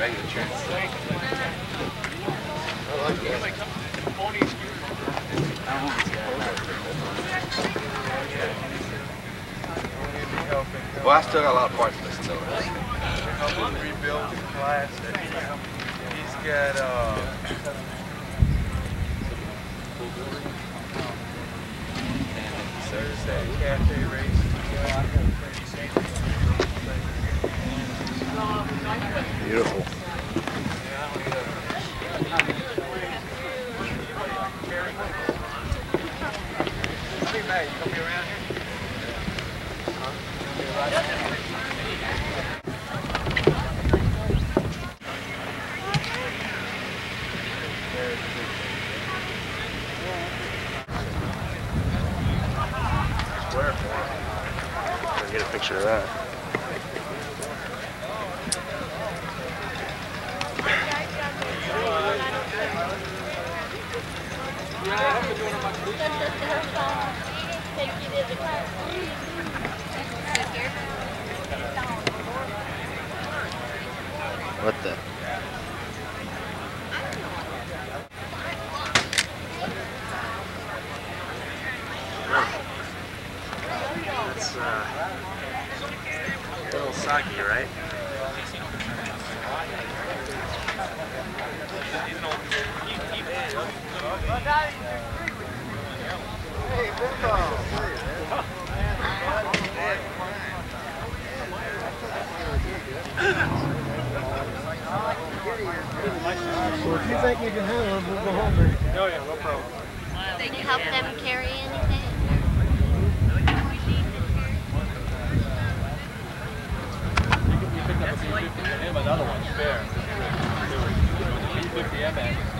regular church. Well, I still got a lot of parts to listen to. helping rebuild the class. He's got uh, Thursday cafe race. Beautiful. Gotta get a picture of that. What the? That's uh, a little soggy, right? Well, if you think you can handle it, we'll go home. and- Oh yeah, no problem. Can you help them carry anything? You picked up a B50 for him, another one, spare. B50 MX.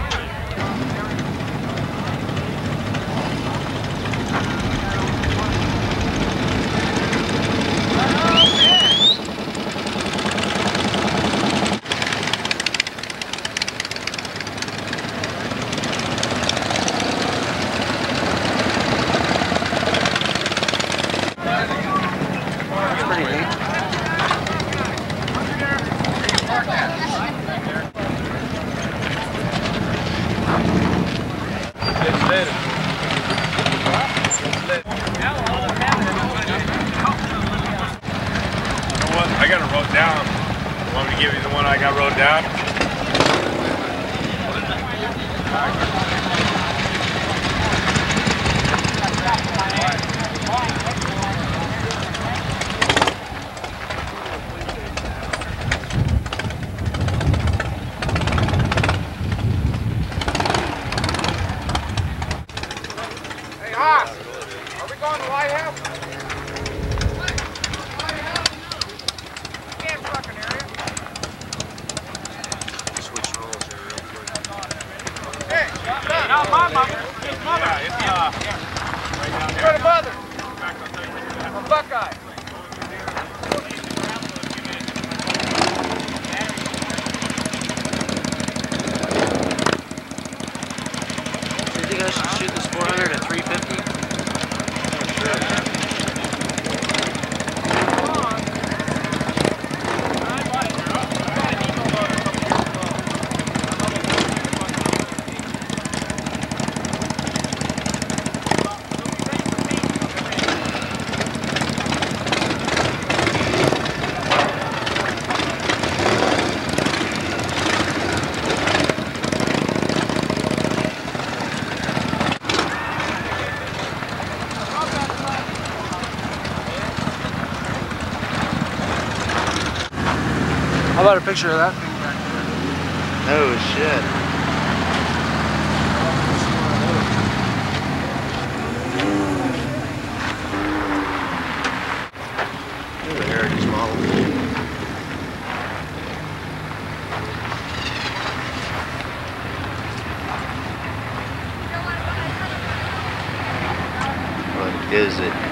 It's pretty neat. It's later. What? I got it wrote down. Want me to give you the one I got wrote down? Hey, Haas, are we going to White House? Buckeye. You think should shoot this 400 at 350? How about a picture of that? Thing back. there. Oh shit. Here's a heritage model. is it